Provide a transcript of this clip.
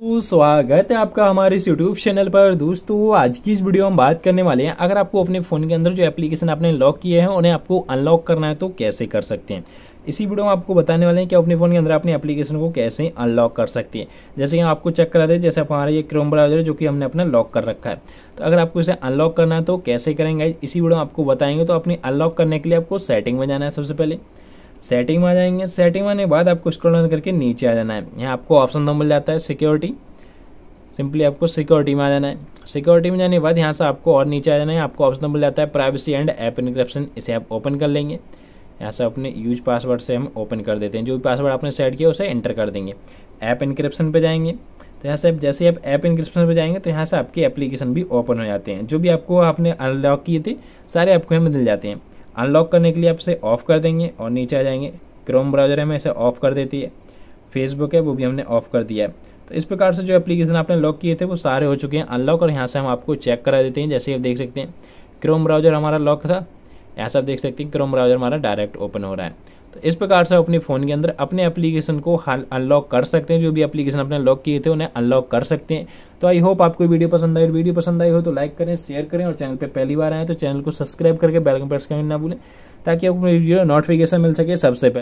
स्वागत है आपका हमारे इस यूट्यूब चैनल पर। दोस्तों, आज की इस वीडियो हम बात करने वाले हैं, अगर आपको अपने फ़ोन के अंदर जो एप्लीकेशन आपने लॉक किए हैं, उन्हें आपको अनलॉक करना है तो कैसे कर सकते हैं? इसी वीडियो में आपको बताने वाले हैं कि अपने फ़ोन के अंदर अपने एप्लीकेशन को कैसे अनलॉक कर सकते हैं। जैसे कि हम आपको चेक करा दे जैसे हमारा ये क्रोम ब्राउज़र जो कि हमने अपना लॉक कर रखा है। तो अगर आपको इसे अनलॉक करना है तो कैसे करेंगे? इसी वीडियो में आपको बताएँगे तो अपनी अनलॉक करने के लिए आपको सेटिंग में जाना है सबसे पहले। सेटिंग में आ जाएँगे। सेटिंग में आने के बाद आपको स्क्रॉल करके नीचे आ जाना है। यहाँ आपको ऑप्शन दो मिल जाता है सिक्योरिटी सिंपली आपको सिक्योरिटी में आ जाना है। सिक्योरिटी में जाने के बाद यहाँ से आपको और नीचे आ जाना है। आपको ऑप्शन मिल जाता है प्राइवेसी एंड ऐप इनक्रप्शन इसे आप ओपन कर लेंगे। यहाँ से अपने यूज़ पासवर्ड से हम ओपन कर देते हैं। जो भी पासवर्ड आपने सेट किया, उसे एंटर कर देंगे। ऐप इनक्रिप्शन पे जाएँगे। तो यहाँ से आप, जैसे आप ऐप इनक्रिप्शन पे जाएँगे तो यहाँ से आपके एप्लीकेशन भी ओपन हो जाते हैं। जो भी आपको आपने अनलॉक किए थे, सारे आपको यहाँ मिल जाते हैं। अनलॉक करने के लिए आप इसे ऑफ़ कर देंगे और नीचे आ जाएँगे। क्रोम ब्राउज़र हमें इसे ऑफ़ कर देती है। फेसबुक है, वो भी हमने ऑफ़ कर दिया है। तो इस प्रकार से जो एप्लीकेशन आपने लॉक किए थे, वो सारे हो चुके हैं अनलॉक और यहाँ से हम आपको चेक करा देते हैं, जैसे आप देख सकते हैं। क्रोम ब्राउज़र हमारा लॉक था, यहाँ से आप देख सकते हैं क्रोम ब्राउज़र हमारा डायरेक्ट ओपन हो रहा है। तो इस प्रकार से अपने फ़ोन के अंदर अपने एप्लीकेशन को अनलॉक कर सकते हैं। जो भी एप्लीकेशन अपने लॉक किए थे, उन्हें अनलॉक कर सकते हैं। तो आई होप आपको वीडियो पसंद आई। वीडियो पसंद आई हो तो लाइक करें शेयर करें। और चैनल पर पहली बार आए तो चैनल को सब्सक्राइब करके बेल प्रेस करना भूलें, ताकि आपको वीडियो नोटिफिकेशन मिल सके सबसे पहले।